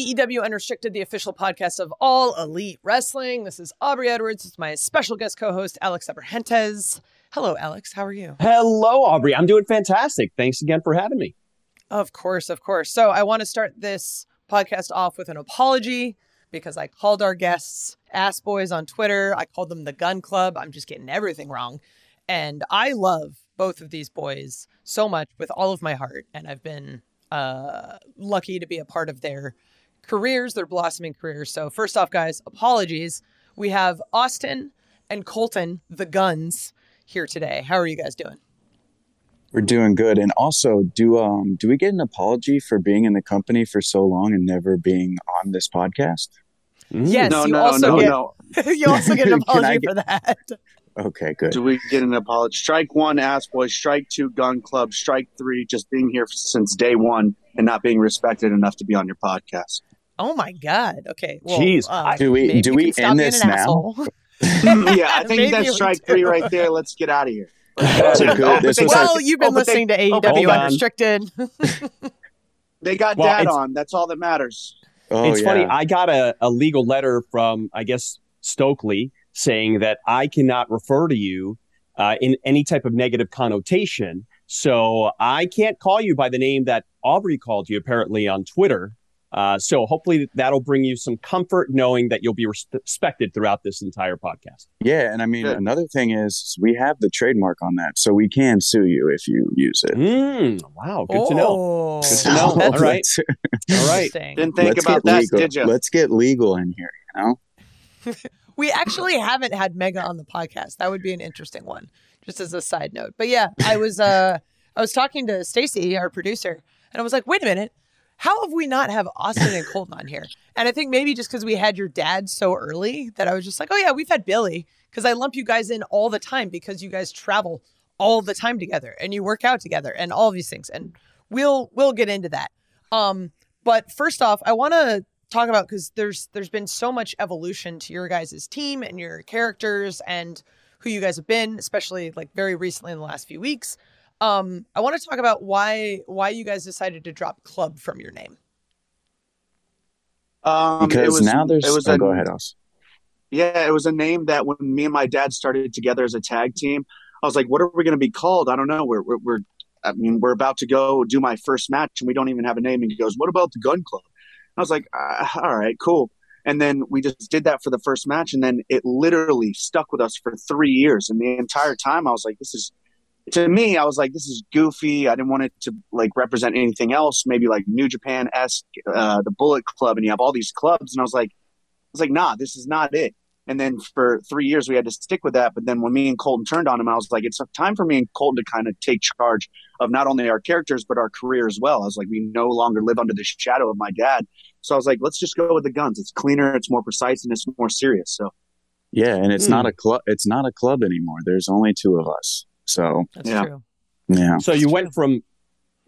AEW Unrestricted, the official podcast of all elite wrestling. This is Aubrey Edwards. It's my special guest co-host Alex Abrahantes. Hello, Alex. How are you? Hello, Aubrey. I'm doing fantastic. Thanks again for having me. Of course, of course. So I want to start this podcast off with an apology because I called our guests ass boys on Twitter. I called them the Gunn Club. I'm just getting everything wrong. And I love both of these boys so much with all of my heart. And I've been uh, lucky to be a part of their careers, their blossoming careers. So, first off, guys, apologies. We have Austin and Colten, the Gunns, here today. How are you guys doing? We're doing good. And also, do um do we get an apology for being in the company for so long and never being on this podcast? Mm. Yes, no, you no, also no, get no. you also get an apology get- for that. Okay, good. Do we get an apology? Strike one, ass boy. Strike two, Gunn club. Strike three, just being here since day one and not being respected enough to be on your podcast. Oh my god. Okay. Well, Jeez. uh, Do we- do we stop end this an now? yeah, I think that's strike three right there. Let's get out of here. That's a good- Oh, this they was got- well, you've been oh, but they- listening to oh, AEW hold on. Unrestricted. They got Well, dad on. That's all that matters. Oh, it's yeah. funny. I got a, a legal letter from, I guess, Stokely saying that I cannot refer to you uh, in any type of negative connotation. So I can't call you by the name that Aubrey called you, apparently, on Twitter. Uh, so hopefully that'll bring you some comfort knowing that you'll be respected throughout this entire podcast. Yeah, and I mean Good. another thing is we have the trademark on that, so we can sue you if you use it. Mm, wow, good to know. Oh, Good to know. That's All right. let's- All right. Didn't think let's about that, legal. did you? Let's get legal in here. You know. We actually haven't had Mega on the podcast. That would be an interesting one, just as a side note. But yeah, I was uh I was talking to Stacy, our producer, and I was like, wait a minute, how have we not have Austin and Colten on here? And I think maybe just because we had your dad so early that I was just like, oh yeah, we've had Billy because I lump you guys in all the time because you guys travel all the time together and you work out together and all these things. And we'll we'll get into that. Um, but first off, I want to talk about because there's there's been so much evolution to your guys' team and your characters and who you guys have been, especially like very recently in the last few weeks. Um, I want to talk about why why you guys decided to drop club from your name. Um, Because it was, now there's. It was oh, a, go ahead, Os. Yeah, it was a name that when me and my dad started together as a tag team, I was like, "What are we going to be called?" I don't know. We're, we're, we're, I mean, we're about to go do my first match, and we don't even have a name. And he goes, "What about the Gunn Club?" I was like, uh, "All right, cool." And then we just did that for the first match, and then it literally stuck with us for three years. And the entire time, I was like, "This is." To me, I was like, "This is goofy." I didn't want it to like represent anything else. Maybe like New Japan esque, uh, the Bullet Club, and you have all these clubs. And I was like, I was like, "Nah, this is not it." And then for three years, we had to stick with that. But then when me and Colten turned on him, I was like, it's time for me and Colten to kind of take charge of not only our characters, but our career as well. I was like, we no longer live under the shadow of my dad. So I was like, let's just go with the Gunns. It's cleaner, it's more precise, and it's more serious. So Yeah, and it's Hmm. not a club. It's not a club anymore. There's only two of us. So That's Yeah. true. yeah. So you That's went from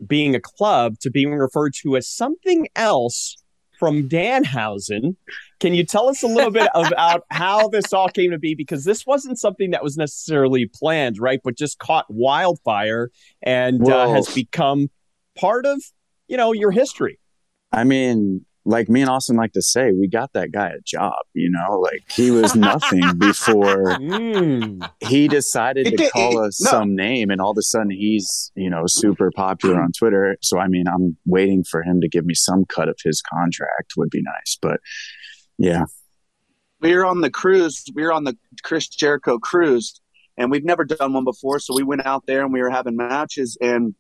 being a club to being referred to as something else from Danhausen. Can you tell us a little bit about how this all came to be? Because this wasn't something that was necessarily planned, right? But just caught wildfire and uh, has become part of, you know, your history. I mean, like me and Austin like to say, we got that guy a job. You know, like he was nothing before Mm. he decided It to call it- us no. some name, and all of a sudden he's you know super popular on Twitter. So I mean, I'm waiting for him to give me some cut of his contract. Would be nice, but yeah, we were on the cruise. We were on the Chris Jericho cruise, and we've never done one before. So we went out there and we were having matches, and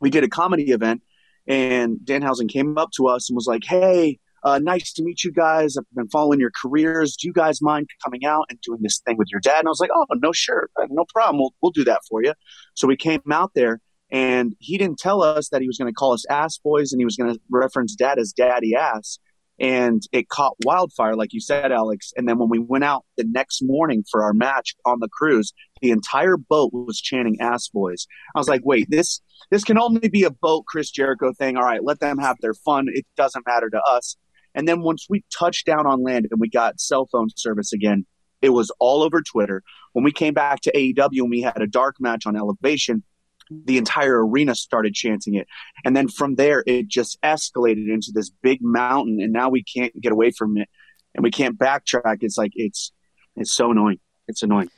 we did a comedy event. And Dan Danhausen came up to us and was like, "Hey, uh, nice to meet you guys. I've been following your careers. Do you guys mind coming out and doing this thing with your dad?" And I was like, "Oh, no, sure, Uh, no problem. We'll we'll do that for you." So we came out there, and he didn't tell us that he was going to call us ass boys, and he was going to reference dad as daddy ass and it caught wildfire, like you said, Alex. And then when we went out the next morning for our match on the cruise, the entire boat was chanting "Ass Boys." I was like, "Wait, this this can only be a boat Chris Jericho thing. All right, let them have their fun. It doesn't matter to us." And then once we touched down on land and we got cell phone service again, it was all over Twitter. When we came back to AEW and we had a dark match on Elevation, the entire arena started chanting it. And then from there, it just escalated into this big mountain. And now we can't get away from it and we can't backtrack. It's like, it's, it's so annoying. It's annoying.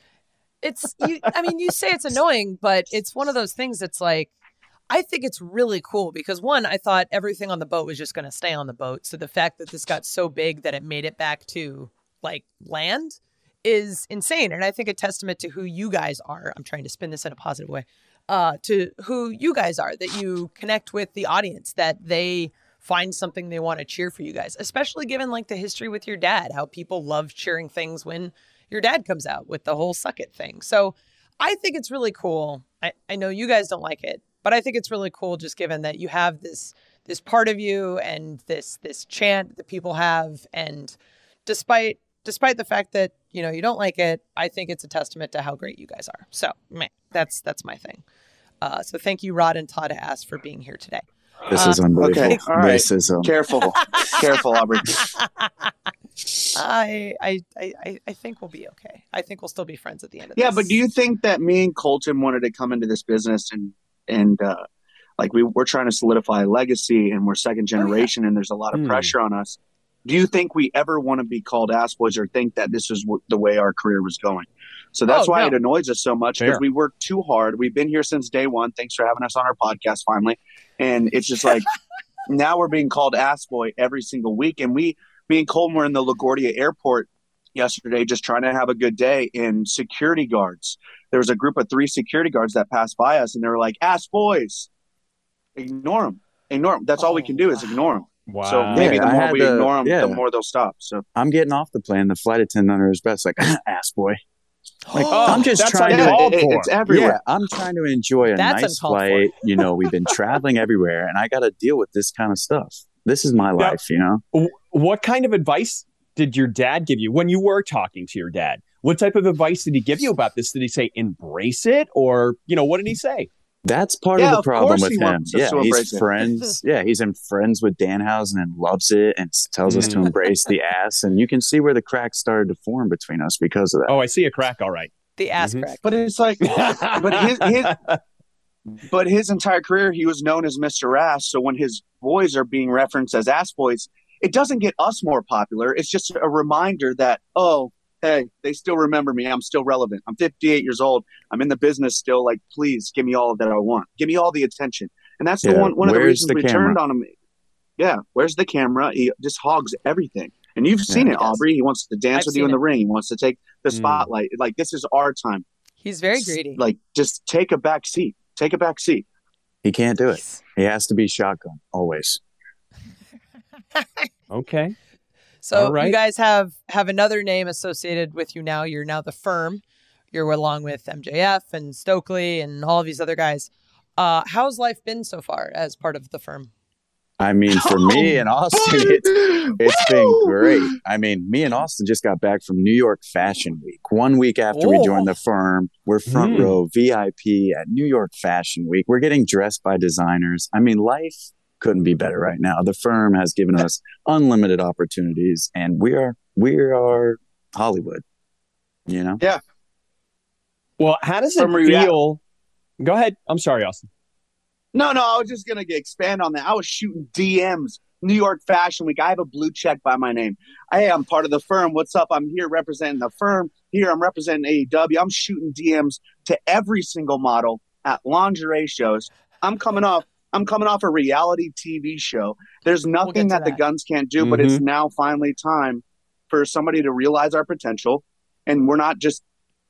It's, you, I mean, you say it's annoying, but it's one of those things that's like, I think it's really cool because one, I thought everything on the boat was just going to stay on the boat. So the fact that this got so big that it made it back to like land is insane. And I think a testament to who you guys are. I'm trying to spin this in a positive way. Uh, to who you guys are, that you connect with the audience, that they find something they want to cheer for you guys, especially given like the history with your dad, how people love cheering things when your dad comes out with the whole suck it thing. So I think it's really cool. I, I know you guys don't like it, but I think it's really cool just given that you have this this part of you and this this chant that people have and despite despite the fact that you know you don't like it i think it's a testament to how great you guys are so man, that's that's my thing uh, so thank you rod and todd ass for being here today This Uh, is unbelievable. okay, all right. Racism. Careful, careful, Aubrey. I, I i i I think we'll be okay i think we'll still be friends at the end of Yeah, this Yeah, but do you think that me and Colten wanted to come into this business and and uh, like we we're trying to solidify a legacy and we're second Oh, yeah. generation and there's a lot of Hmm. pressure on us. Do you think we ever want to be called ass boys or think that this is w- the way our career was going? So that's Oh, why no. it annoys us so much because we work too hard. We've been here since day one. Thanks for having us on our podcast finally. And it's just like now we're being called ass boy every single week. And we, me and Colten were in the LaGuardia airport yesterday just trying to have a good day. And security guards, there was a group of three security guards that passed by us and they were like, ass boys. Ignore them. Ignore them. That's all we can do is Oh, ignore them. Wow. So maybe Yeah, the more we to- ignore them, yeah. the more they'll stop. So I'm getting off the plane. The flight attendant under his breath, like, ass boy. Like, Oh, I'm just trying to. uncalled it- it's everywhere. Yeah, I'm trying to enjoy a That's nice flight. You know, we've been traveling everywhere, and I got to deal with this kind of stuff. This is my Yeah. life, you know. What kind of advice did your dad give you when you were talking to your dad? What type of advice did he give you about this? Did he say embrace it, or you know, what did he say? That's part Yeah, of the of problem with him. Yeah, to embrace he's it. friends. yeah, he's in friends with Danhausen and loves it, and tells us to Mm. embrace the ass. And you can see where the cracks started to form between us because of that. Oh, I see a crack. All right. the ass Mhm. crack But it's like, but his, his but his entire career he was known as Mr. Ass. So when his boys are being referenced as ass boys, it doesn't get us more popular. It's just a reminder that oh, hey, they still remember me. I'm still relevant. I'm 58 years old. I'm in the business still. Like, please give me all that I want. Give me all the attention. And that's the Yeah, one one of the reasons the we camera? turned on him. Yeah, where's the camera? He just hogs everything. And you've seen Yeah, it. Aubrey. He wants to dance I've with you in seen the ring. He wants to take the Mm. spotlight. Like this is our time. he's very greedy Like just take a back seat. Take a back seat. He can't do it. He has to be shotgun always. Okay. So All right. you guys have have another name associated with you now. You're now the firm. You're along with MJF and Stokely and all of these other guys. Uh, how's life been so far as part of the firm? I mean, for me and Austin, it's It's been great. I mean, me and Austin just got back from New York Fashion Week. One week after we Oh. joined the firm, we're front Mm. row VIP at New York Fashion Week. We're getting dressed by designers. I mean, life couldn't be better right now. The firm has given us unlimited opportunities, and we are we are Hollywood. You know, Yeah. Well, how does it From rea- feel? Go ahead. I'm sorry, Austin. No, no, I was just gonna get- expand on that. I was shooting DMs. New York Fashion Week. I have a blue check by my name. Hey, I'm part of the firm. What's up? I'm here representing the firm. Here, I'm representing AEW. I'm shooting DMs to every single model at lingerie shows. I'm coming off. I'm coming off a reality TV show. There's nothing to that, the Gunns can't do, but it's mm-hmm. now finally time for somebody to realize our potential. And we're not just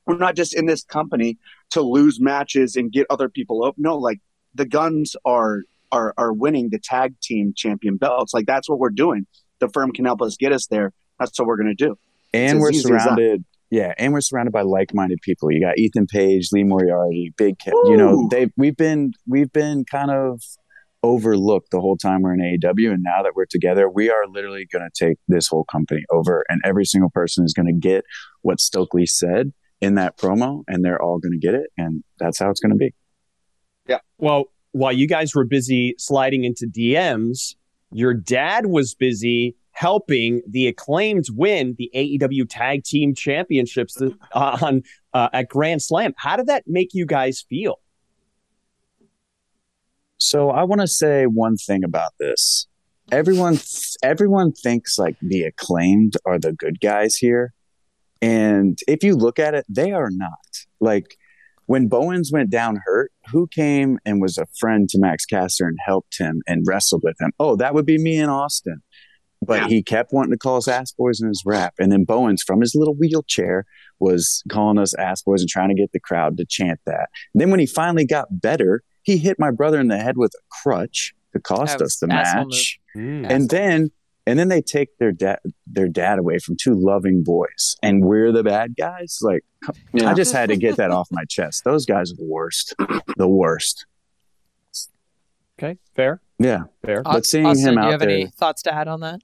we're not just in this company to lose matches and get other people up. No, like the Gunns are are are winning the tag team champion belts. Like that's what we're doing. The firm can help us get us there. That's what we're gonna do. and as we're easy as that. surrounded. Yeah, and we're surrounded by like-minded people. You got Ethan Page, Lee Moriarty, Big Cat. You know, Ooh. they we've been we've been kind of overlooked the whole time we're in AEW, and now that we're together, we are literally going to take this whole company over, and every single person is going to get what Stokely said in that promo, and they're all going to get it, and that's how it's going to be. Yeah. Well, while you guys were busy sliding into DMs, your dad was busy helping the acclaimed win the AEW Tag Team Championships uh, on uh, at Grand Slam. How did that make you guys feel? So I want to say one thing about this. Everyone, everyone thinks like the acclaimed are the good guys here, and if you look at it, they are not. Like when Bowens went down hurt, who came and was a friend to Max Caster and helped him and wrestled with him? Oh, that would be me in Austin. But yeah. he kept wanting to call us ass boys in his rap. And then Bowens, from his little wheelchair, was calling us ass boys and trying to get the crowd to chant that. And then when he finally got better, he hit my brother in the head with a crutch to cost us the match. Mm. And then and then they take their dad their dad away from two loving boys and we're the bad guys like yeah. i just had to get that off my chest those guys are the worst the worst okay fair yeah fair but seeing Austin, him do out you have there, any thoughts to add on that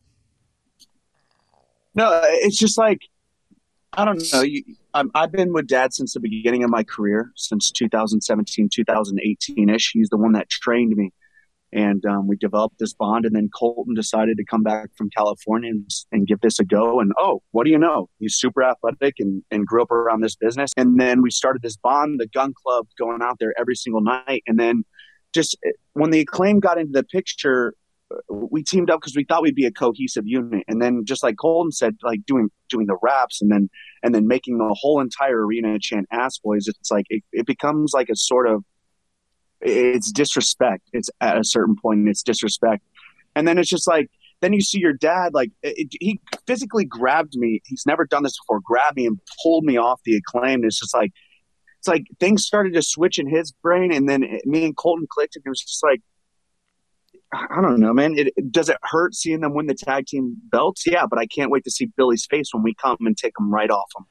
no it's just like i don't know you, i've been with dad since the beginning of my career since 2017 2018ish he's the one that trained me and um, we developed this bond. And then Colten decided to come back from California and, and, give this a go. And oh, what do you know? He's super athletic and, and grew up around this business. And then we started this bond, the Gunn club, going out there every single night. And then just eh, when the acclaim got into the picture, we teamed up because we thought we'd be a cohesive unit. And then just like Colten said, like doing doing the raps and then and then making the whole entire arena chant ass boys, it's like it, it becomes like a sort of it's disrespect. It's at a certain point, it's disrespect. And then it's just like, then you see your dad, like, it, he physically grabbed me. He's never done this before, grabbed me and pulled me off the acclaim. It's just like, it's like things started to switch in his brain. And then it, me and Colten clicked, and it was just like, I don't know, man. It, does it hurt seeing them win the tag team belts? Yeah, but I can't wait to see Billy's face when we come and take them right off him,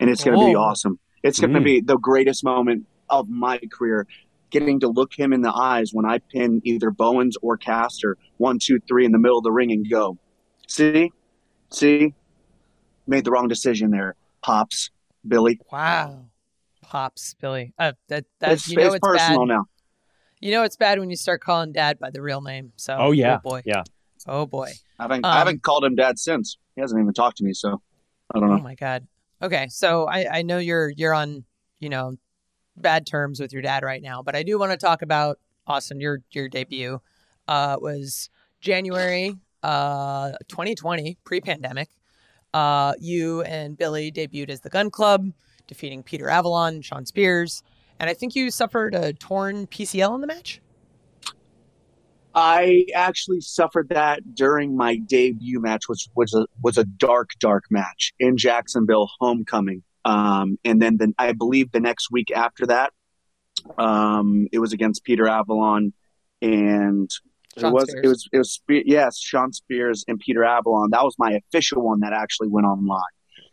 and it's going to be oh. awesome. It's going to mm. be the greatest moment of my career getting to look him in the eyes when I pin either Bowens or Caster one, two, three in the middle of the ring and go, see, see, made the wrong decision there, pops, Billy. Wow, pops, Billy. Uh, that that it's, you know it's, it's personal bad. now. You know it's bad when you start calling Dad by the real name. So oh yeah, oh boy, yeah, oh boy. I haven't um, I haven't called him Dad since. He hasn't even talked to me. So I don't know. Oh my god. Okay, so I I know you're you're on you know bad terms with your dad right now, but I do want to talk about Austin. Your your debut uh, was January uh, 2020, pre-pandemic. Uh, you and Billy debuted as the Gun Club, defeating Peter Avalon, Shawn Spears, and I think you suffered a torn PCL in the match. I actually suffered that during my debut match, which was a was a dark, dark match in Jacksonville Homecoming. Um, and then the, I believe the next week after that, um, it was against Peter Avalon and Shawn it was Spears. it was it was yes Shawn Spears and Peter Avalon. That was my official one that actually went online.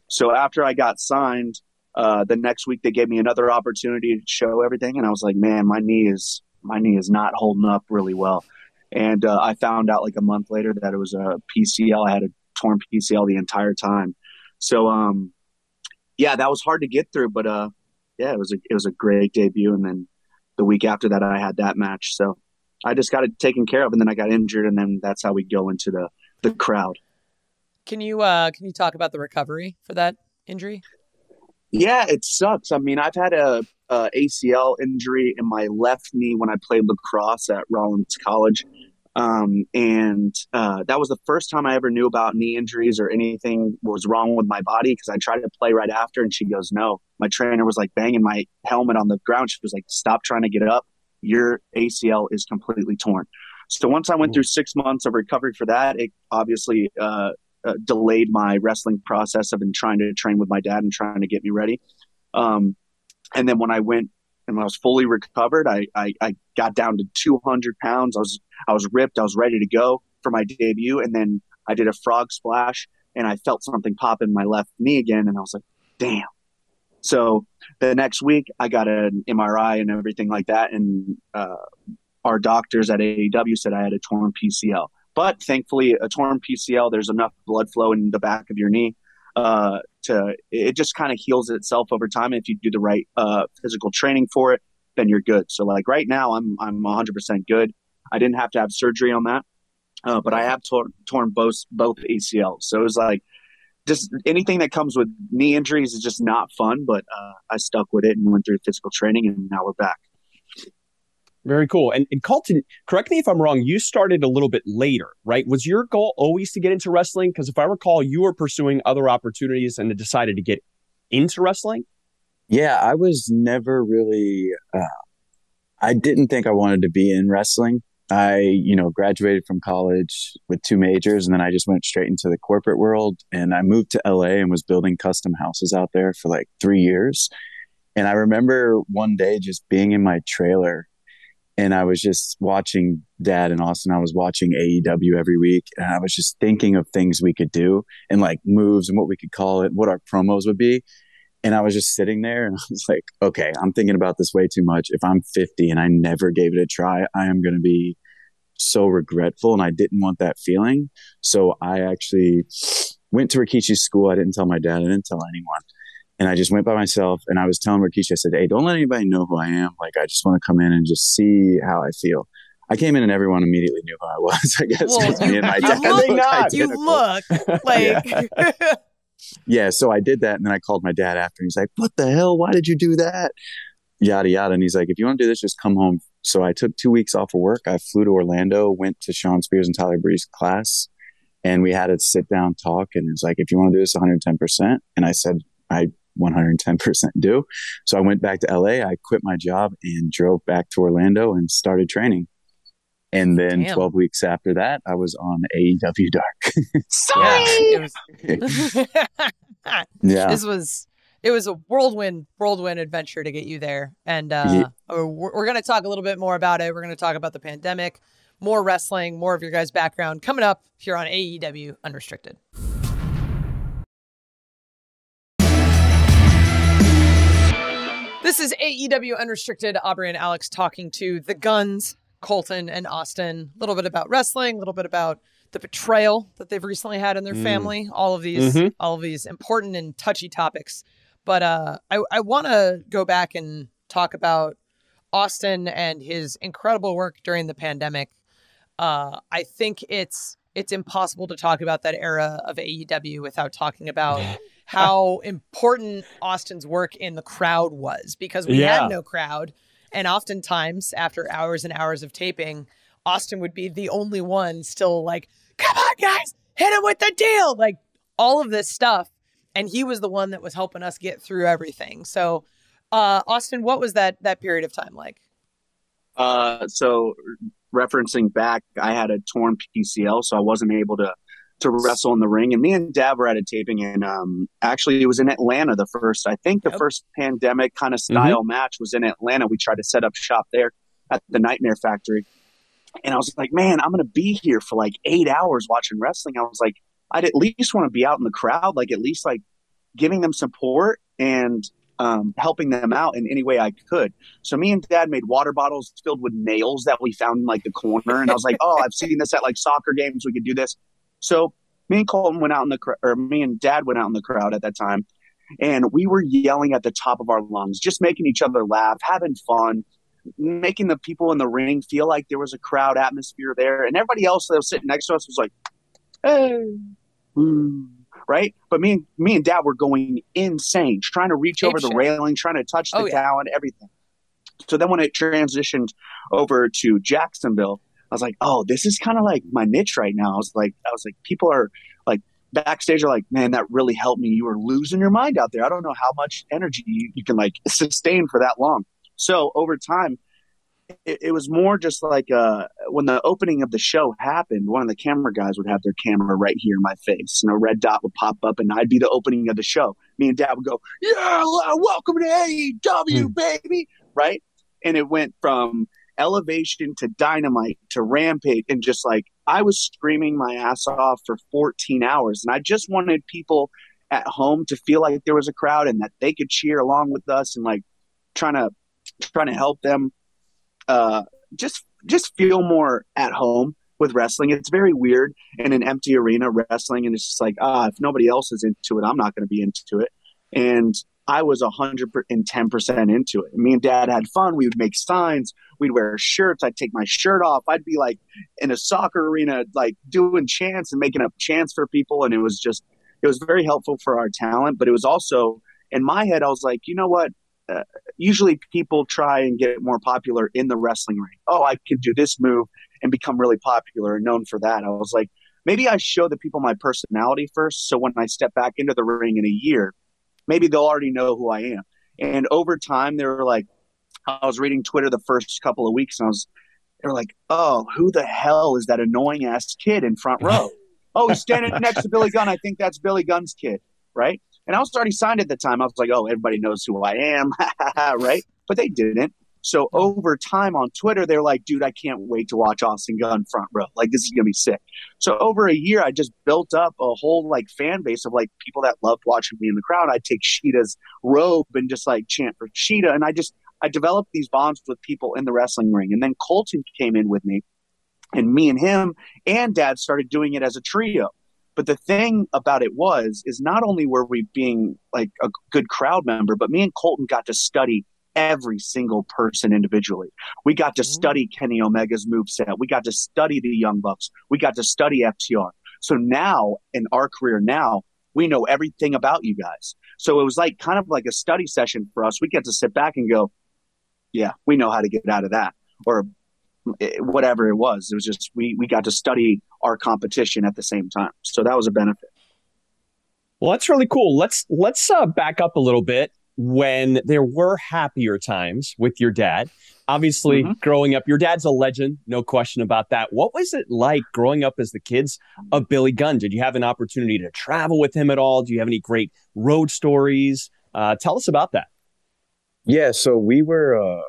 So after I got signed, uh, the next week they gave me another opportunity to show everything, and I was like, man, my knee is my knee is not holding up really well. And uh, I found out like a month later that it was a PCL. I had a torn PCL the entire time. So um, yeah, that was hard to get through, but uh, yeah, it was a it was a great debut, and then the week after that, I had that match, so I just got it taken care of, and then I got injured, and then that's how we go into the the crowd. Can you uh can you talk about the recovery for that injury? Yeah, it sucks. I mean, I've had a, a ACL injury in my left knee when I played lacrosse at Rollins College. Um, and uh, that was the first time I ever knew about knee injuries or anything was wrong with my body because I tried to play right after, and she goes, "No." My trainer was like banging my helmet on the ground. She was like, "Stop trying to get up. Your ACL is completely torn." So once I went through six months of recovery for that, it obviously uh, uh, delayed my wrestling process of been trying to train with my dad and trying to get me ready. Um, and then when I went and when I was fully recovered, I, I, I got down to 200 pounds. I was I was ripped. I was ready to go for my debut, and then I did a frog splash, and I felt something pop in my left knee again, and I was like, "Damn!" So the next week, I got an MRI and everything like that, and uh, our doctors at AEW said I had a torn PCL. But thankfully, a torn PCL, there's enough blood flow in the back of your knee uh, to it just kind of heals itself over time. If you do the right uh, physical training for it, then you're good. So like right now, I'm I'm 100% good. I didn't have to have surgery on that, uh, but I have tor- torn both both ACLs. So it was like just anything that comes with knee injuries is just not fun. But uh, I stuck with it and went through physical training, and now we're back. Very cool. And, and Colten, correct me if I'm wrong, you started a little bit later, right? Was your goal always to get into wrestling? Because if I recall, you were pursuing other opportunities and decided to get into wrestling. Yeah, I was never really, uh, I didn't think I wanted to be in wrestling. I, you know, graduated from college with two majors and then I just went straight into the corporate world and I moved to LA and was building custom houses out there for like three years. And I remember one day just being in my trailer and I was just watching dad and Austin. I was watching AEW every week and I was just thinking of things we could do and like moves and what we could call it, what our promos would be. And I was just sitting there and I was like, okay, I'm thinking about this way too much. If I'm 50 and I never gave it a try, I am going to be so regretful. And I didn't want that feeling. So I actually went to Rikishi's school. I didn't tell my dad. I didn't tell anyone. And I just went by myself and I was telling Rikishi, I said, Hey, don't let anybody know who I am. Like, I just want to come in and just see how I feel. I came in and everyone immediately knew who I was. I guess well, you, me and my dad. Look, you look like. Yeah. yeah. So I did that. And then I called my dad after. And he's like, What the hell? Why did you do that? Yada, yada. And he's like, If you want to do this, just come home. So I took two weeks off of work. I flew to Orlando, went to Shawn Spears and Tyler Breeze class. And we had a sit down talk. And it was like, If you want to do this 110%. And I said, I 110% do. So I went back to LA. I quit my job and drove back to Orlando and started training. And then Damn. 12 weeks after that, I was on AEW Dark. Sorry. Yeah, was, yeah. This was it was a whirlwind whirlwind adventure to get you there. And uh, yeah. we're, we're going to talk a little bit more about it. We're going to talk about the pandemic, more wrestling, more of your guys' background coming up here on AEW Unrestricted. This is AEW Unrestricted. Aubrey and Alex talking to the Gunns, Colten and Austin. A little bit about wrestling, a little bit about the betrayal that they've recently had in their mm. family. All of these, mm-hmm. all of these important and touchy topics. But uh, I, I want to go back and talk about Austin and his incredible work during the pandemic. Uh, I think it's it's impossible to talk about that era of AEW without talking about how important Austin's work in the crowd was because we yeah. had no crowd. And oftentimes, after hours and hours of taping, Austin would be the only one still like, come on, guys, hit him with the deal. Like all of this stuff. And he was the one that was helping us get through everything. So, uh, Austin, what was that that period of time like? Uh, so referencing back, I had a torn PCL, so I wasn't able to to wrestle in the ring. And me and Dad were at a taping, and um, actually, it was in Atlanta. The first, I think, the yep. first pandemic kind of mm-hmm. style mm-hmm. match was in Atlanta. We tried to set up shop there at the Nightmare Factory, and I was like, "Man, I'm going to be here for like eight hours watching wrestling." I was like, "I'd at least want to be out in the crowd, like at least like giving them support and." Um, helping them out in any way I could. So me and dad made water bottles filled with nails that we found in like the corner. And I was like, oh, I've seen this at like soccer games. We could do this. So me and Colten went out in the or me and Dad went out in the crowd at that time, and we were yelling at the top of our lungs, just making each other laugh, having fun, making the people in the ring feel like there was a crowd atmosphere there, and everybody else that was sitting next to us was like, "Hey." right? But me and me and dad were going insane, trying to reach over the railing, trying to touch the oh, yeah. talent, everything. So then when it transitioned over to Jacksonville, I was like, oh, this is kind of like my niche right now. I was like, I was like, people are like backstage are like, man, that really helped me. You were losing your mind out there. I don't know how much energy you, you can like sustain for that long. So over time, it, it was more just like uh, when the opening of the show happened, one of the camera guys would have their camera right here in my face, and a red dot would pop up, and I'd be the opening of the show. Me and Dad would go, "Yeah, welcome to AEW, mm. baby!" Right, and it went from elevation to dynamite to rampage and just like I was screaming my ass off for 14 hours and I just wanted people at home to feel like there was a crowd and that they could cheer along with us and like trying to trying to help them uh just just feel more at home with wrestling. It's very weird in an empty arena wrestling and it's just like ah if nobody else is into it I'm not going to be into it. And I was 110% into it. Me and dad had fun. We would make signs. We'd wear shirts. I'd take my shirt off. I'd be like in a soccer arena, like doing chants and making up chants for people. And it was just, it was very helpful for our talent. But it was also in my head, I was like, you know what? uh, usually people try and get more popular in the wrestling ring. Oh, I can do this move and become really popular and known for that. I was like, maybe I show the people my personality first. So when I step back into the ring in a year, maybe they'll already know who I am. And over time, they were like, I was reading Twitter the first couple of weeks and I was, they were like, oh, who the hell is that annoying ass kid in front row? oh, he's standing next to Billy Gunn. I think that's Billy Gunn's kid, right? And I was already signed at the time. I was like, oh, everybody knows who I am, right? But they didn't. So over time on Twitter, they're like, dude, I can't wait to watch Austin Gunn front row. Like, this is going to be sick. So over a year, I just built up a whole like fan base of like people that loved watching me in the crowd. I'd take Shida's robe and just like chant for Shida. And I just, I developed these bonds with people in the wrestling ring. And then Colten came in with me and me and him and dad started doing it as a trio. But the thing about it was, is not only were we being like a good crowd member, but me and Colten got to study every single person individually. We got to mm. study Kenny Omega's moveset. We got to study the Young Bucks. We got to study FTR. So now in our career now, we know everything about you guys. So it was like kind of like a study session for us. We get to sit back and go, yeah, we know how to get out of that. Or eh, whatever it was. It was just we we got to study our competition at the same time. So that was a benefit. Well, that's really cool. Let's let's uh, back up a little bit when there were happier times with your dad. Obviously, mm-hmm. growing up, your dad's a legend, no question about that. What was it like growing up as the kids of Billy Gunn? Did you have an opportunity to travel with him at all? Do you have any great road stories? Uh, tell us about that. Yeah, so we were uh,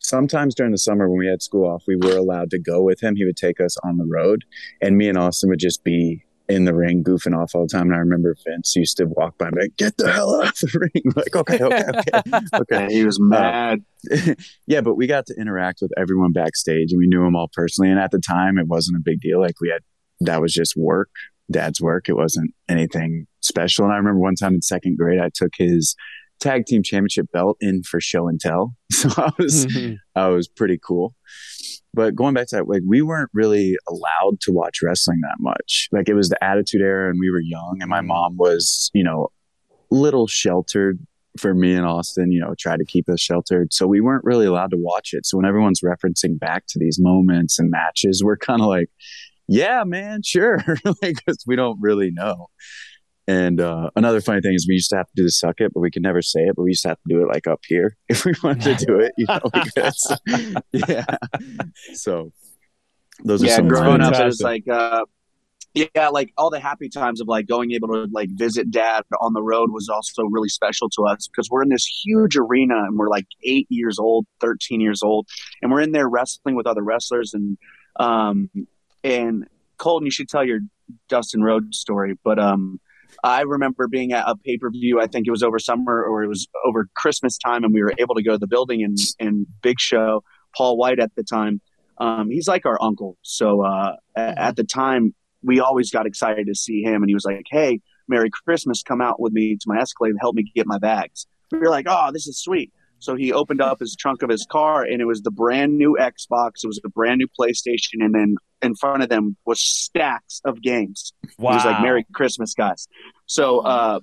sometimes during the summer when we had school off, we were allowed to go with him. He would take us on the road, and me and Austin would just be in the ring goofing off all the time. And I remember Vince used to walk by and be like, get the hell out of the ring. Like, okay, okay, okay. Okay. he was uh, mad. Uh, yeah, but we got to interact with everyone backstage and we knew them all personally. And at the time it wasn't a big deal. Like we had that was just work, dad's work. It wasn't anything special. And I remember one time in second grade I took his tag team championship belt in for show and tell. So I was mm-hmm. I was pretty cool. But going back to that, like we weren't really allowed to watch wrestling that much. Like it was the attitude era and we were young and my mm. mom was, you know, little sheltered for me and Austin, you know, tried to keep us sheltered. So we weren't really allowed to watch it. So when everyone's referencing back to these moments and matches, we're kind of like, yeah, man, sure. like, cause we don't really know. And uh, another funny thing is we used to have to do the suck it, but we could never say it. But we used to have to do it like up here if we wanted to do it. You know, because, yeah. So those are yeah, some growing up. It was like, uh, yeah, like all the happy times of like going able to like visit dad on the road was also really special to us because we're in this huge arena and we're like eight years old, thirteen years old, and we're in there wrestling with other wrestlers and um and Colten, you should tell your Dustin Rhodes story, but um I remember being at a pay per view. I think it was over summer or it was over Christmas time, and we were able to go to the building and and Big Show Paul White at the time. Um, he's like our uncle, so uh, mm-hmm. at the time we always got excited to see him, and he was like, "Hey, Merry Christmas! Come out with me to my Escalade and help me get my bags." We were like, "Oh, this is sweet." So he opened up his trunk of his car, and it was the brand new Xbox. It was a brand new PlayStation, and then in front of them was stacks of games. Wow. He was like, "Merry Christmas, guys." So, uh,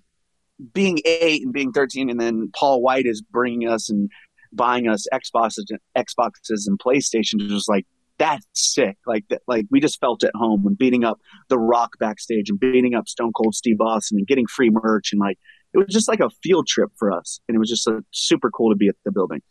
being eight and being thirteen, and then Paul White is bringing us and buying us Xboxes, Xboxes and PlayStations. It was like that's sick. Like that, like we just felt at home when beating up The Rock backstage and beating up Stone Cold Steve Austin and getting free merch and like it was just like a field trip for us, and it was just a, super cool to be at the building.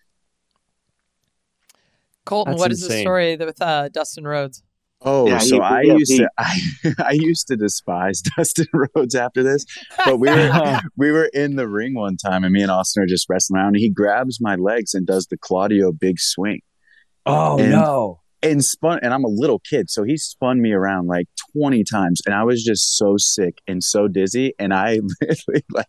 Colten, That's what is insane. the story with uh, Dustin Rhodes? Oh, yeah, so he, I yeah, used he, to I, I used to despise Dustin Rhodes after this, but we were we were in the ring one time, and me and Austin are just wrestling around, and he grabs my legs and does the Claudio big swing. Oh and no! And spun and I'm a little kid, so he spun me around like 20 times and I was just so sick and so dizzy and I literally like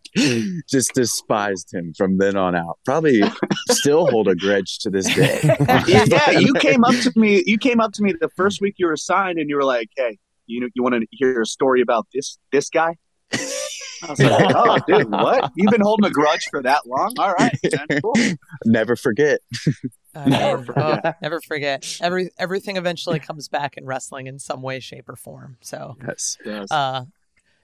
just despised him from then on out. Probably still hold a grudge to this day. yeah, you came up to me you came up to me the first week you were signed and you were like, "Hey, you know, you want to hear a story about this this guy?" I was like, "Oh, dude, what? You've been holding a grudge for that long? All right, man, cool. Never forget." Uh, never, forget. Oh, never forget. Every everything eventually comes back in wrestling in some way, shape, or form. So yes, yes. Uh,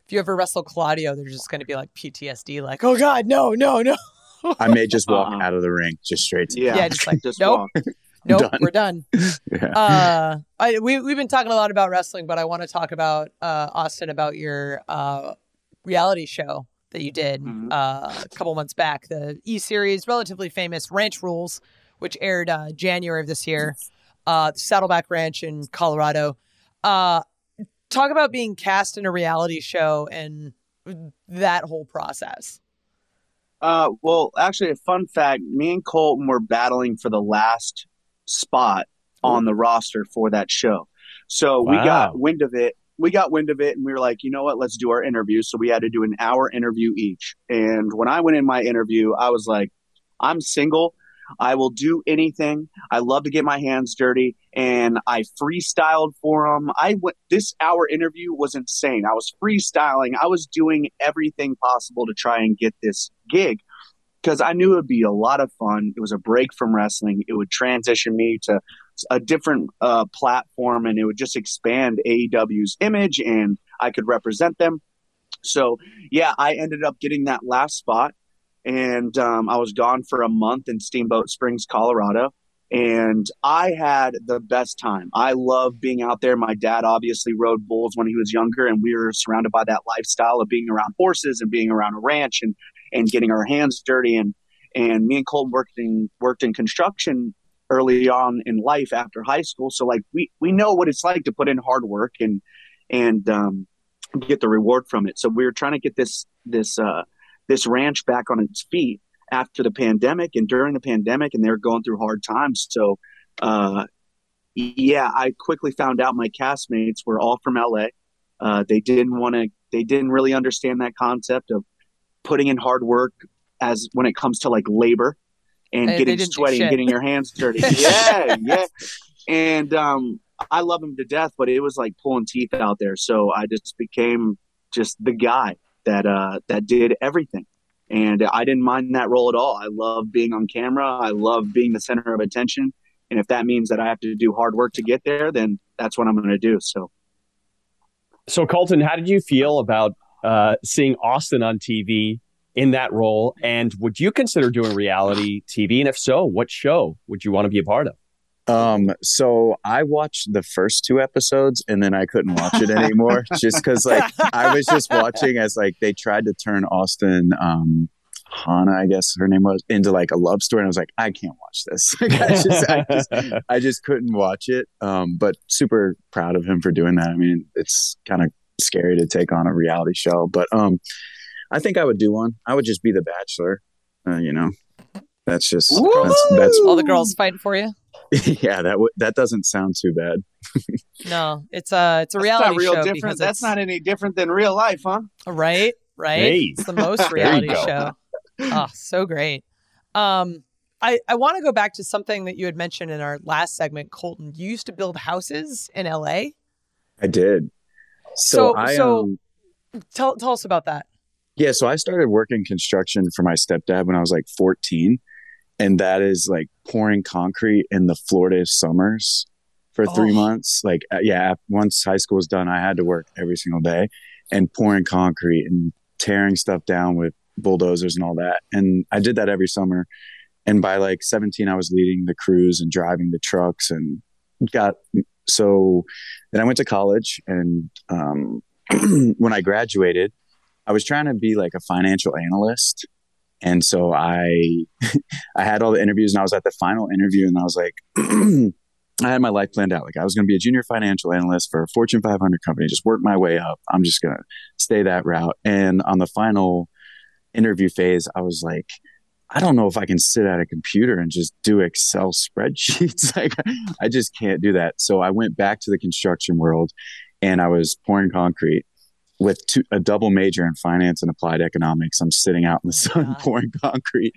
if you ever wrestle Claudio, there's just going to be like PTSD, like, oh God, no, no, no. I may just walk Uh-uh. out of the ring, just straight to Yeah, Yeah, just like, just nope. walk. Nope, Done. we're done. yeah. Uh, I, we we've been talking a lot about wrestling, but I want to talk about uh, Austin about your uh, reality show that you did Mhm. uh, a couple months back, the E Series, relatively famous Ranch Rules, which aired uh, January of this year, uh, Saddleback Ranch in Colorado. Uh, talk about being cast in a reality show and that whole process. Uh, well, actually, a fun fact: me and Colten were battling for the last spot on the roster for that show. So we got wind of it. We got wind of it, and we were like, you know what? Let's do our interview. So we had to do an hour interview each. And when I went in my interview, I was like, I'm single. I will do anything. I love to get my hands dirty, and I freestyled for them. I went. This hour interview was insane. I was freestyling. I was doing everything possible to try and get this gig because I knew it would be a lot of fun. It was a break from wrestling. It would transition me to a different uh, platform, and it would just expand AEW's image, and I could represent them. So yeah, I ended up getting that last spot and um, I was gone for a month in Steamboat Springs, Colorado. And I had the best time. I love being out there. My dad obviously rode bulls when he was younger, and we were surrounded by that lifestyle of being around horses and being around a ranch and and getting our hands dirty. And and me and Colten worked in worked in construction early on in life after high school, so like we we know what it's like to put in hard work and and um, get the reward from it. So we were trying to get this this uh, this ranch back on its feet after the pandemic and during the pandemic and they're going through hard times. So uh, yeah i quickly found out my castmates were all from la uh, they didn't want to they didn't really understand that concept of putting in hard work as when it comes to like labor and They- they getting didn't sweaty and getting your hands dirty yeah yeah and um i love him to death but it was like pulling teeth out there so i just became just the guy that uh that did everything and I didn't mind that role at all. I love being on camera. I love being the center of attention. And if that means that I have to do hard work to get there, then that's what I'm going to do. So, So, Colten, how did you feel about uh, seeing Austin on TV in that role? And would you consider doing reality TV? And if so, what show would you want to be a part of? Um, so I watched the first two episodes and then I couldn't watch it anymore just because like I was just watching as like they tried to turn Austin um Hannah, I guess her name was, into like a love story. And I was like, I can't watch this. Like, I just I just I just couldn't watch it. Um, but super proud of him for doing that. I mean, it's kind of scary to take on a reality show, but um I think I would do one. I would just be the bachelor. Uh, you know. That's just that's, that's All the girls fighting for you. yeah, that w- that doesn't sound too bad. No, it's a it's a that's reality not real show different. That's not any different than real life, huh? right, right. Hey. It's the most reality show. Oh, so great. Um, I I want to go back to something that you had mentioned in our last segment, Colten. You used to build houses in L.A. I did. So, So- I so- um, Tell tell us about that. Yeah, so I started working construction for my stepdad when I was like 14, and that is like pouring concrete in the Florida summers for three months. Like uh, yeah, once high school was done, I had to work every single day and pouring concrete and tearing stuff down with bulldozers and all that. And I did that every summer. And by like 17, I was leading the crews and driving the trucks and got so then I went to college and um, when I graduated, I was trying to be like a financial analyst. And so I I had all the interviews and I was at the final interview and I was like I had my life planned out. Like I was going to be a junior financial analyst for a Fortune 500 company, just work my way up. I'm just going to stay that route. And on the final interview phase, I was like, I don't know if I can sit at a computer and just do Excel spreadsheets. like I just can't do that. So I went back to the construction world and I was pouring concrete with two, a double major in finance and applied economics. I'm sitting out in the Oh, sun God. pouring concrete,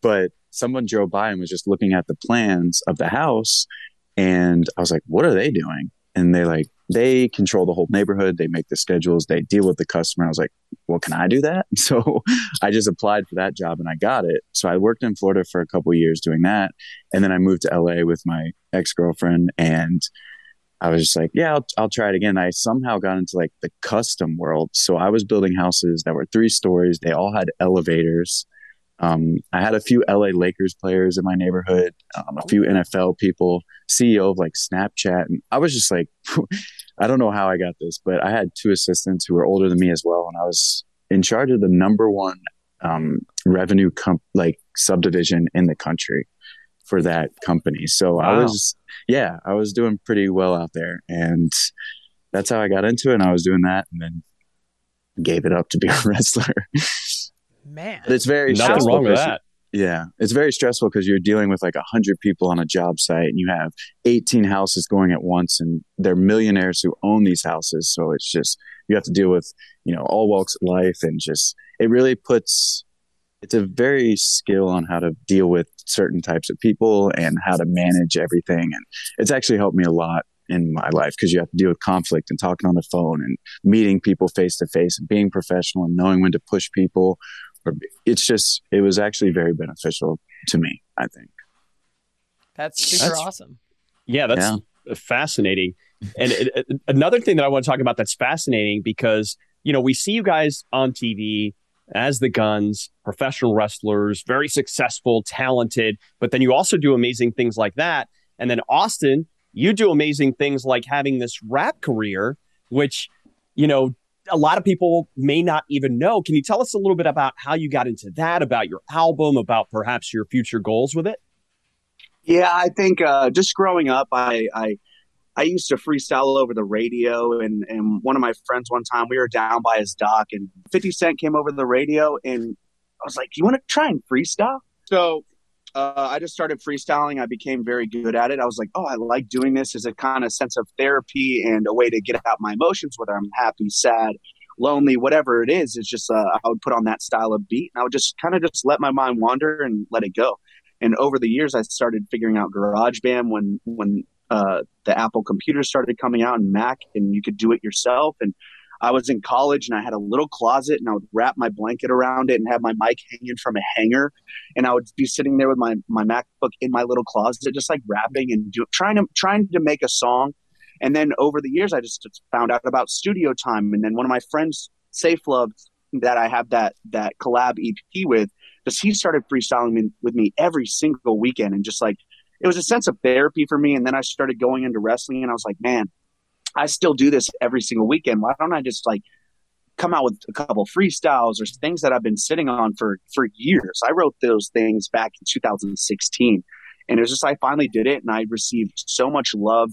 but someone drove by and was just looking at the plans of the house. And I was like, what are they doing? And they like, they control the whole neighborhood. They make the schedules. They deal with the customer. I was like, well, can I do that? So I just applied for that job and I got it. So I worked in Florida for a couple of years doing that. And then I moved to LA with my ex girlfriend and I was just like, yeah, I'll, I'll try it again. I somehow got into like the custom world. So I was building houses that were three stories. They all had elevators. Um, I had a few LA Lakers players in my neighborhood, um, a few NFL people, CEO of like Snapchat. And I was just like, I don't know how I got this, but I had two assistants who were older than me as well. And I was in charge of the number one um, revenue comp- like subdivision in the country for that company. So wow. I was, yeah, I was doing pretty well out there. And that's how I got into it. And I was doing that and then gave it up to be a wrestler. Man, but it's very nothing stressful wrong with that. Yeah, it's very stressful because you're dealing with like a hundred people on a job site, and you have 18 houses going at once, and they're millionaires who own these houses. So it's just you have to deal with you know all walks of life, and just it really puts it's a very skill on how to deal with certain types of people and how to manage everything, and it's actually helped me a lot in my life because you have to deal with conflict and talking on the phone and meeting people face to face and being professional and knowing when to push people. It's just it was actually very beneficial to me i think. That's super that's, awesome. Yeah that's yeah. fascinating. And it, it, another thing that i want to talk about that's fascinating because you know we see you guys on tv as the Gunns professional wrestlers very successful talented but then you also do amazing things like that and then austin you do amazing things like having this rap career which you know a lot of people may not even know. Can you tell us a little bit about how you got into that, about your album, about perhaps your future goals with it? Yeah, I think uh, just growing up, I, I I used to freestyle over the radio, and and one of my friends one time we were down by his dock, and Fifty Cent came over the radio, and I was like, "You want to try and freestyle?" So uh, I just started freestyling. I became very good at it. I was like, oh, I like doing this as a kind of sense of therapy and a way to get out my emotions, whether I'm happy, sad, lonely, whatever it is. It's just uh, I would put on that style of beat, and I would just kind of just let my mind wander and let it go. And over the years, I started figuring out GarageBand when when uh, the Apple computers started coming out and Mac, and you could do it yourself. And I was in college and I had a little closet and I would wrap my blanket around it and have my mic hanging from a hanger. And I would be sitting there with my, my MacBook in my little closet, just like rapping and do, trying to, trying to make a song. And then over the years, I just found out about studio time. And then one of my friends, Safe Love, that I have that, that collab EP with, just he started freestyling with me every single weekend. And just like, it was a sense of therapy for me. And then I started going into wrestling and I was like, man, I still do this every single weekend. Why don't I just like come out with a couple freestyles or things that I've been sitting on for for years? I wrote those things back in 2016, and it was just I finally did it, and I received so much love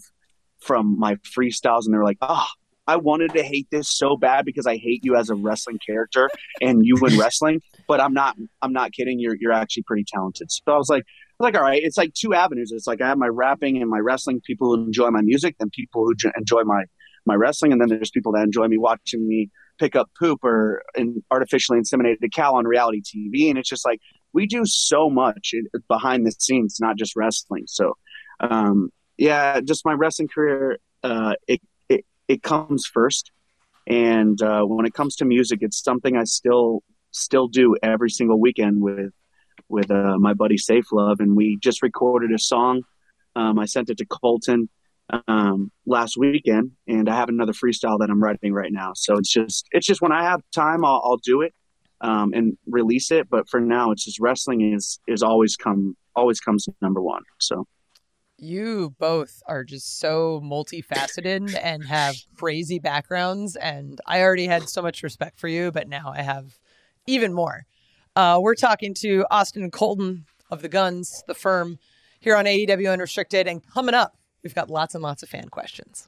from my freestyles, and they were like, "Oh, I wanted to hate this so bad because I hate you as a wrestling character and you in wrestling, but I'm not. I'm not kidding. You're you're actually pretty talented." So I was like, like, all right, it's like two avenues. It's like I have my rapping and my wrestling, people who enjoy my music, and people who enjoy my my wrestling, and then there's people that enjoy me watching me pick up poop or an artificially inseminated cow on reality TV, and it's just like we do so much behind the scenes, not just wrestling. So, um, yeah, just my wrestling career, uh, it, it it comes first, and uh, when it comes to music, it's something I still still do every single weekend with with uh, my buddy Safe Love, and we just recorded a song. Um, I sent it to Colten um, last weekend, and I have another freestyle that I'm writing right now. So it's just it's just when I have time, I'll, I'll do it um, and release it. But for now, it's just wrestling is is always come always comes number one. So you both are just so multifaceted and have crazy backgrounds, and I already had so much respect for you, but now I have even more. Uh, we're talking to Austin Colten of the Gunns, the firm, here on AEW Unrestricted. And coming up, we've got lots and lots of fan questions.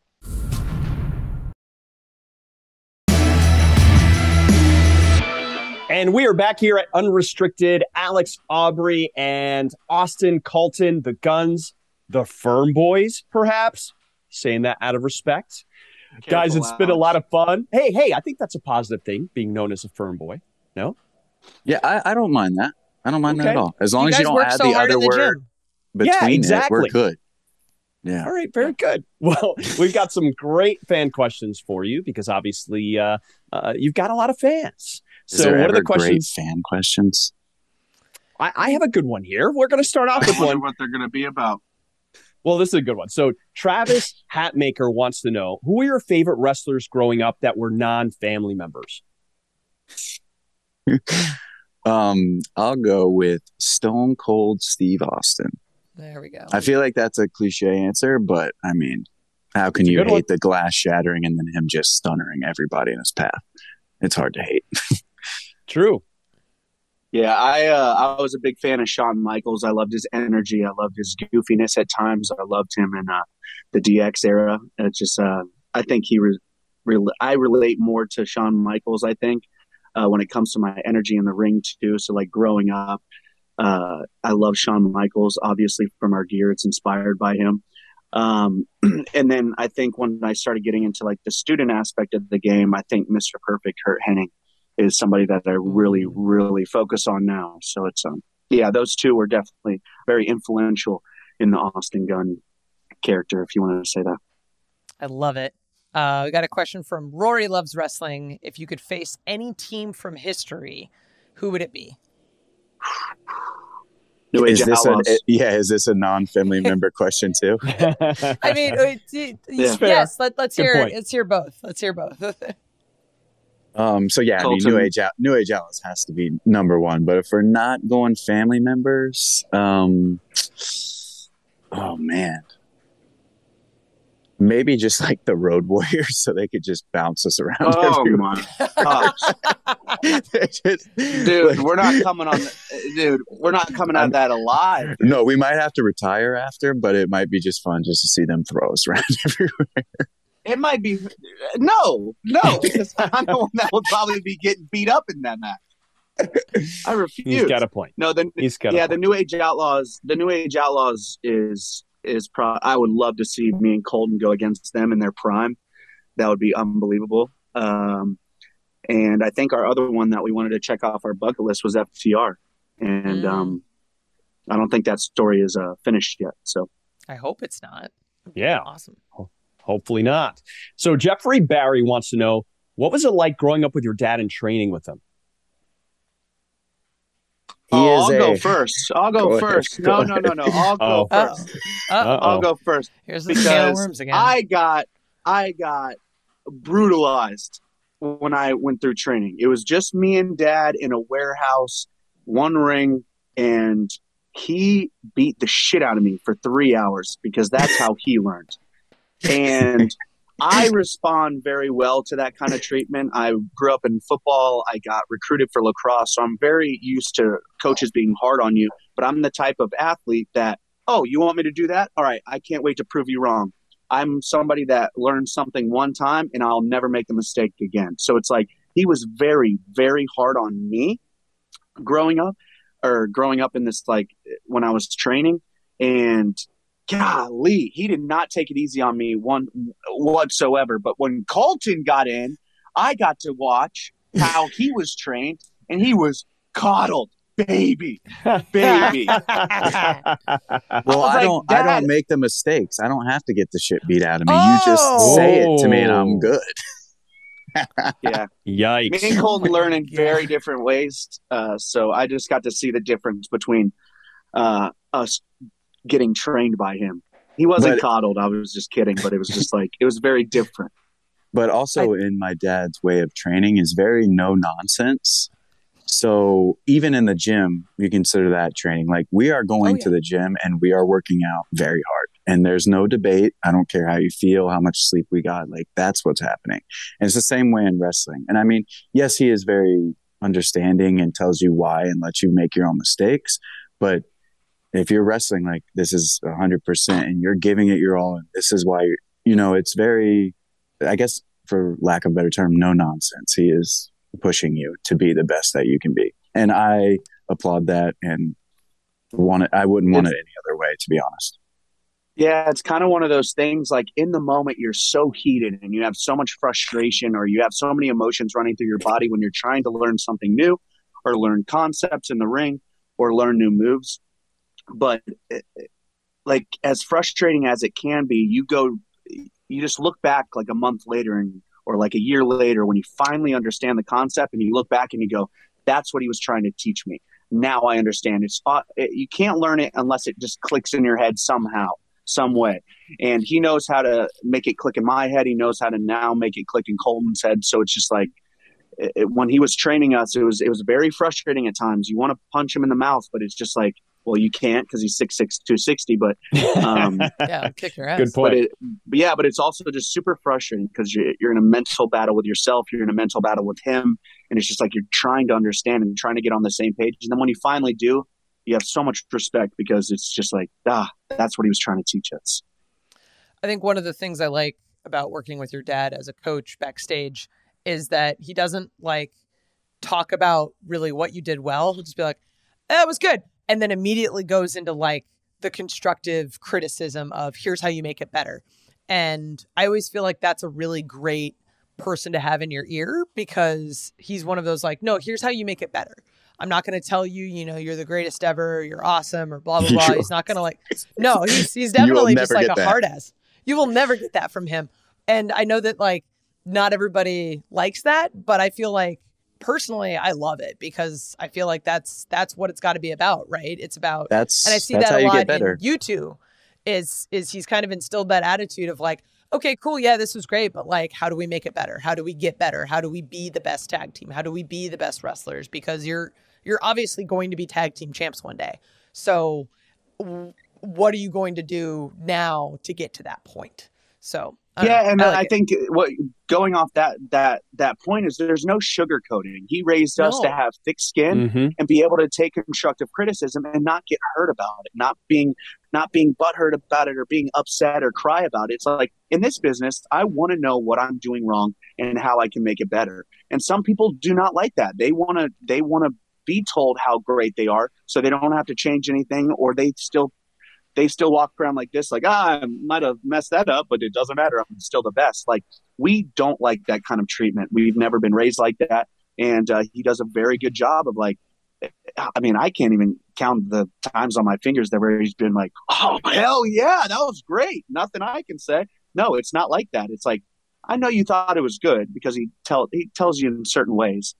And we are back here at Unrestricted. Alex Aubrey and Austin Colten, the Gunns, the Firm Boys, perhaps. Saying that out of respect. Careful Guys, it's been a lot of fun. Hey, hey, I think that's a positive thing, being known as a Firm Boy. No? Yeah, I, I don't mind that. I don't mind okay. that at all. As long you as you don't add so the other the word between yeah, exactly. it, we're good. Yeah. All right. Very good. Well, we've got some great fan questions for you because obviously uh, uh, you've got a lot of fans. Is so, what are the questions? fan questions. I, I, have a good one here. We're going to start off with one. What they're going to be about? Well, this is a good one. So, Travis Hatmaker wants to know who were your favorite wrestlers growing up that were non-family members? Um, I'll go with Stone Cold Steve Austin. There we go. I feel like that's a cliche answer, but I mean, how can you hate one. the glass shattering and then him just stunnering everybody in his path? It's hard to hate. True. Yeah, I uh, I was a big fan of Shawn Michaels. I loved his energy. I loved his goofiness at times. I loved him in uh, the DX era. It's just uh, I think he re- re- I relate more to Shawn Michaels. I think uh, when it comes to my energy in the ring too. So like growing up, uh, I love Shawn Michaels. Obviously from our gear, it's inspired by him. Um, and then I think when I started getting into like the student aspect of the game, I think Mr. Perfect Curt Hennig is somebody that I really, really focus on now. So it's um yeah, those two were definitely very influential in the Austin Gunn character, if you want to say that. I love it. Uh, we got a question from Rory Loves Wrestling. If you could face any team from history, who would it be? New Age Is this a yeah? Is this a non-family member question too? I mean, it, it- Yeah. yes. Let, let's hear. point. Let's hear both. Let's hear both. Um, so yeah, I mean, New Age Out, New Age Outlaws has to be number one. But if we're not going family members, um, oh man, maybe just like the Road Warriors, so they could just bounce us around. Oh everywhere. my just- Dude, like- we're not coming on the, dude, we're not coming out of that alive. No, we might have to retire after, but it might be just fun just to see them throw us around everywhere. It might be no, no, because I'm the one that would probably be getting beat up in that match. I refuse. He's got a point. no, the He's got yeah, a the. New Age Outlaws. The New Age Outlaws is is pro. I would love to see me and Colten go against them in their prime. That would be unbelievable. Um, and I think our other one that we wanted to check off our bucket list was FTR, and Mm. um, I don't think that story is uh, finished yet. So I hope it's not. Yeah. Awesome. Hopefully not. So Jeffrey Barry wants to know what was it like growing up with your dad and training with him? Oh, he oh, is I'll a- go first. I'll go, Go ahead, first. go no, no, no, no. I'll go Oh. Uh-oh. first. Uh-oh. I'll go first. Here's the can of because worms again. I got I got brutalized when I went through training. It was just me and dad in a warehouse, one ring, and he beat the shit out of me for three hours because that's how he learned. And I respond very well to that kind of treatment. I grew up in football. I got recruited for lacrosse. So I'm very used to coaches being hard on you. But I'm the type of athlete that, oh, you want me to do that? All right. I can't wait to prove you wrong. I'm somebody that learned something one time and I'll never make the mistake again. So it's like he was very, very hard on me growing up or growing up in this, like when I was training. And golly, he did not take it easy on me one whatsoever. But when Colten got in, I got to watch how he was trained and he was coddled, baby, baby. Well, was I like, don't. I don't make the mistakes. I don't have to get the shit beat out of me. You just say it to me, and Oh. I'm good. yeah. Yikes. Me and Colten Oh learn in God. very different ways. Uh, so I just got to see the difference between uh, us getting trained by him. He wasn't But- coddled. I was just kidding, but it was just like it was very different. But also, in my dad's way of training, is very no nonsense. So even in the gym, you consider that training. Like we are going Oh, yeah. to the gym and we are working out very hard, and there's no debate. I don't care how you feel, how much sleep we got. Like that's what's happening. And it's the same way in wrestling. And I mean, yes, he is very understanding and tells you why and lets you make your own mistakes. But if you're wrestling, like this is hundred percent, and you're giving it your all, and this is why you know, it's very, I guess, for lack of a better term, no nonsense. He is pushing you to be the best that you can be, and I applaud that and want it. I wouldn't want it any other way, to be honest. Yeah, it's kind of one of those things like in the moment you're so heated and you have so much frustration or you have so many emotions running through your body when you're trying to learn something new or learn concepts in the ring or learn new moves. But like as frustrating as it can be, you go you just look back like a month later and or like a year later when you finally understand the concept and you look back and you go that's what he was trying to teach me. Now I understand. It's uh, it, you can't learn it unless it just clicks in your head somehow some way. And he knows how to make it click in my head. He knows how to now make it click in Colten's head. So it's just like it, when he was training us, it was it was very frustrating at times. You want to punch him in the mouth, but it's just like, well, you can't because he's 6'6", 260, But um, yeah, kick your ass. Good point. But, it, but yeah, but it's also just super frustrating because you're, you're in a mental battle with yourself. You're in a mental battle with him, and it's just like you're trying to understand and trying to get on the same page. And then when you finally do, you have so much respect because it's just like ah, that's what he was trying to teach us. I think one of the things I like about working with your dad as a coach backstage is that he doesn't like talk about really what you did well. He'll just be like, "That eh, was good," and then immediately goes into like the constructive criticism of here's how you make it better. And I always feel like that's a really great person to have in your ear because he's one of those like, no, here's how you make it better. I'm not going to tell you, you know, you're the greatest ever, you're awesome, or blah blah blah. He's not going to like, no, he's he's definitely just like a that. hard ass. You will never get that from him. And I know that like not everybody likes that, but I feel like personally I love it because I feel like that's that's what it's got to be about, right? It's about that's and I see that a lot in you two is is he's kind of instilled that attitude of like okay, cool, yeah, this was great, but like, how do we make it better? How do we get better? How do we be the best tag team? How do we be the best wrestlers? Because you're you're obviously going to be tag team champs one day. So, what are you going to do now to get to that point? So, yeah, know, and I, like I think what going off that that that point is there's no sugarcoating. He raised us to have thick skin mm-hmm. and be able to take constructive criticism and not get hurt about it, not being not being butthurt about it or being upset or cry about it. It's like in this business, I want to know what I'm doing wrong and how I can make it better. And some people do not like that. They want to they want to be told how great they are so they don't have to change anything or they still they still walk around like this like ah, i might have messed that up but it doesn't matter. I'm still the best. Like we don't like that kind of treatment. We've never been raised like that. And uh, he does a very good job of like i mean i can't even count the times on my fingers that where he's been like oh hell yeah that was great. Nothing i can say. No it's not like that. It's like i know you thought it was good because he tell he tells you in certain ways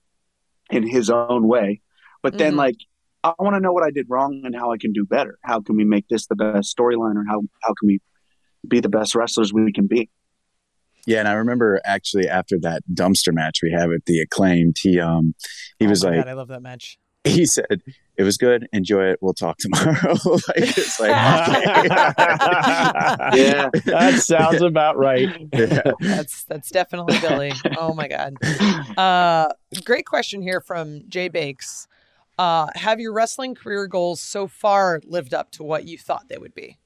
in his own way. But then mm-hmm. like I want to know what I did wrong and how I can do better. How can we make this the best storyline or how how can we be the best wrestlers we can be? Yeah, and I remember actually after that dumpster match we have at the acclaimed, he um he oh was like God, I love that match. He said, It was good, enjoy it, we'll talk tomorrow. like it's like Yeah. That sounds about right. Yeah. That's that's definitely Billy. Oh my God. Uh great question here from Jay Bakes. Uh, have your wrestling career goals so far lived up to what you thought they would be?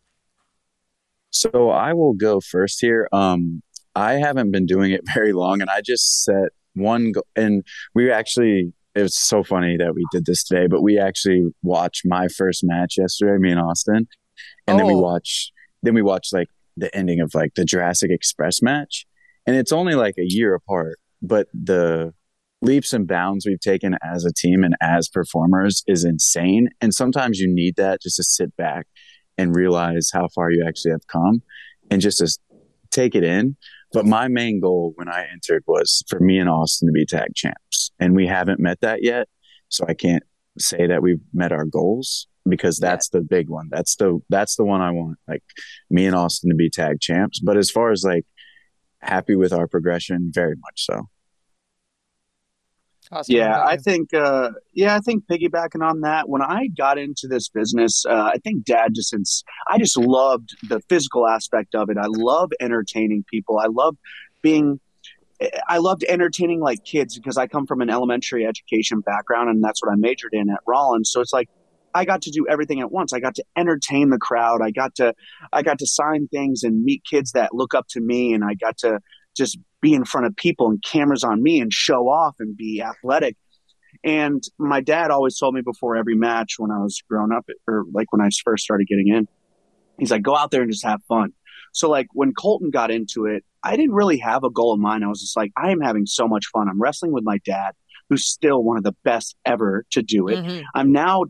So I will go first here. Um, I haven't been doing it very long, and I just set one goal. And we actually, it was so funny that we did this today, but we actually watched my first match yesterday, me and Austin, and oh. then we oh. watch, then we watched like the ending of like the Jurassic Express match, and it's only like a year apart, but the leaps and bounds we've taken as a team and as performers is insane. And sometimes you need that just to sit back and realize how far you actually have come and just to take it in. But my main goal when I entered was for me and Austin to be tag champs. And we haven't met that yet. So I can't say that we've met our goals because that's the big one. That's the that's the one I want. Like me and Austin to be tag champs. But as far as like happy with our progression, very much so. Yeah, I think. Uh, yeah, I think piggybacking on that, when I got into this business, uh, I think Dad just since I just loved the physical aspect of it. I love entertaining people. I love being. I loved entertaining like kids because I come from an elementary education background, and that's what I majored in at Rollins. So it's like I got to do everything at once. I got to entertain the crowd. I got to I got to sign things and meet kids that look up to me, and I got to just be in front of people and cameras on me and show off and be athletic. And my dad always told me before every match when I was growing up, or like when I first started getting in, he's like, go out there and just have fun. So, like, when Colten got into it, I didn't really have a goal in mind. I was just like, I am having so much fun. I'm wrestling with my dad, who's still one of the best ever to do it. Mm-hmm. I'm now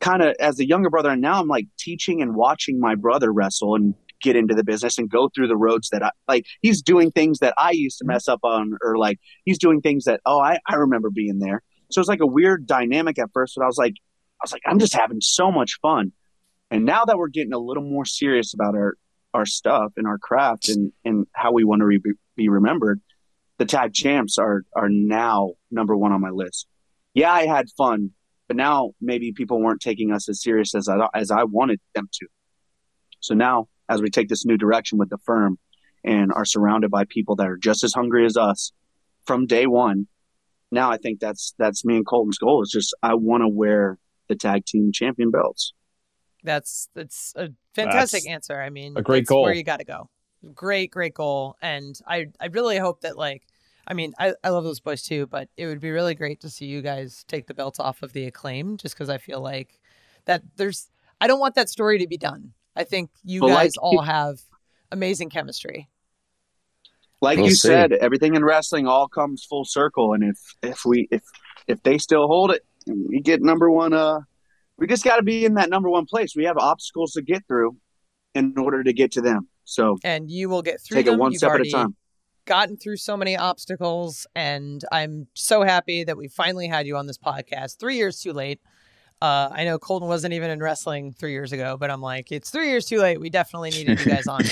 kind of, as a younger brother, and now I'm like teaching and watching my brother wrestle and get into the business and go through the roads that I like. He's doing things that I used to mm-hmm. mess up on, or like he's doing things that oh I I remember being there. So it's like a weird dynamic at first, but I was like I was like I'm just having so much fun. And now that we're getting a little more serious about our our stuff and our craft and and how we want to re- be remembered, the tag champs are are now number one on my list. Yeah, I had fun, but now maybe people weren't taking us as serious as I as I wanted them to. So now, as we take this new direction with the firm and are surrounded by people that are just as hungry as us from day one, now I think that's that's me and Colten's goal. Is just I want to wear the tag team champion belts. That's that's a fantastic that's answer. I mean, a great goal. Where you got to go. Great, great goal. And I I really hope that like I mean, I, I love those boys too, but it would be really great to see you guys take the belts off of the acclaim just because I feel like that there's I don't want that story to be done. I think you guys like, all have amazing chemistry. Like we'll you see. said, everything in wrestling all comes full circle. And if if we if if they still hold it we get number one uh we just gotta be in that number one place. We have obstacles to get through in order to get to them. So and you will get through. Take them. it one You've step at a time. Gotten through so many obstacles, and I'm so happy that we finally had you on this podcast. Three years too late. Uh, I know Colten wasn't even in wrestling three years ago, but I'm like, it's three years too late. We definitely needed you guys on.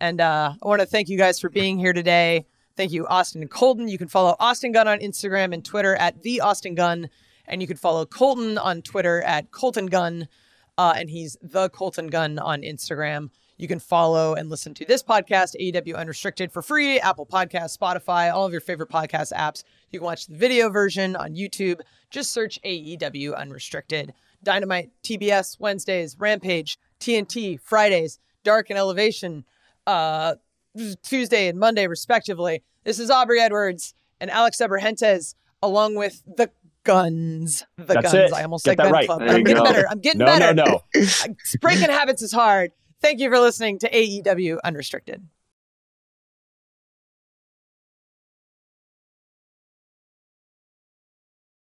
And uh, I want to thank you guys for being here today. Thank you, Austin and Colten. You can follow Austin Gunn on Instagram and Twitter at the Austin Gunn, and you can follow Colten on Twitter at Colten Gunn, uh, and he's the Colten Gunn on Instagram. You can follow and listen to this podcast, AEW Unrestricted, for free, Apple Podcasts, Spotify, all of your favorite podcast apps. You can watch the video version on YouTube. Just search AEW Unrestricted. Dynamite, TBS, Wednesdays, Rampage, TNT, Fridays, Dark and Elevation, uh, Tuesday and Monday, respectively. This is Aubrey Edwards and Alex Abrahantes, along with the Gunns. The That's Gunns. It. I almost Get said Gunn right. club. I'm getting go. better. I'm getting no, better. No, no, Breaking habits is hard. Thank you for listening to AEW Unrestricted.